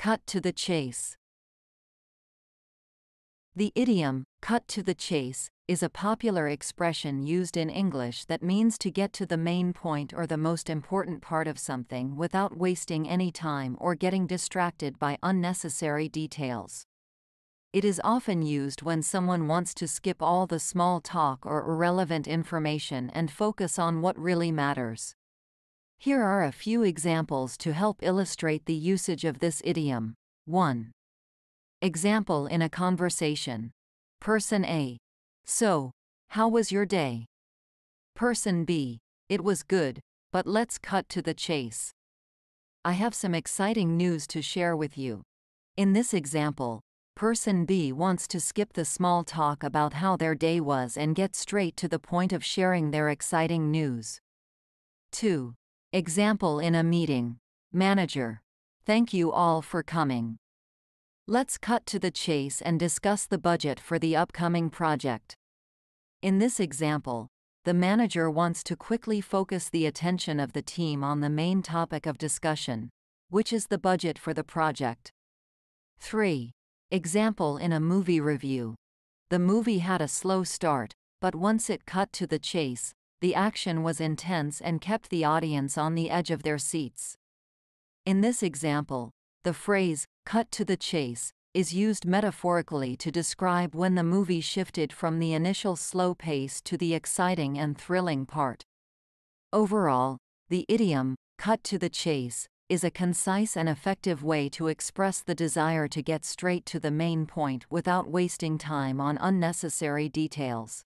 Cut to the chase. The idiom, cut to the chase, is a popular expression used in English that means to get to the main point or the most important part of something without wasting any time or getting distracted by unnecessary details. It is often used when someone wants to skip all the small talk or irrelevant information and focus on what really matters. Here are a few examples to help illustrate the usage of this idiom. 1. Example in a conversation. Person A. So, how was your day? Person B. It was good, but let's cut to the chase. I have some exciting news to share with you. In this example, Person B wants to skip the small talk about how their day was and get straight to the point of sharing their exciting news. 2. Example in a meeting. Manager. Thank you all for coming. Let's cut to the chase and discuss the budget for the upcoming project. In this example, the manager wants to quickly focus the attention of the team on the main topic of discussion, which is the budget for the project. 3. Example in a movie review. The movie had a slow start, but once it cut to the chase, the action was intense and kept the audience on the edge of their seats. In this example, the phrase, cut to the chase, is used metaphorically to describe when the movie shifted from the initial slow pace to the exciting and thrilling part. Overall, the idiom, cut to the chase, is a concise and effective way to express the desire to get straight to the main point without wasting time on unnecessary details.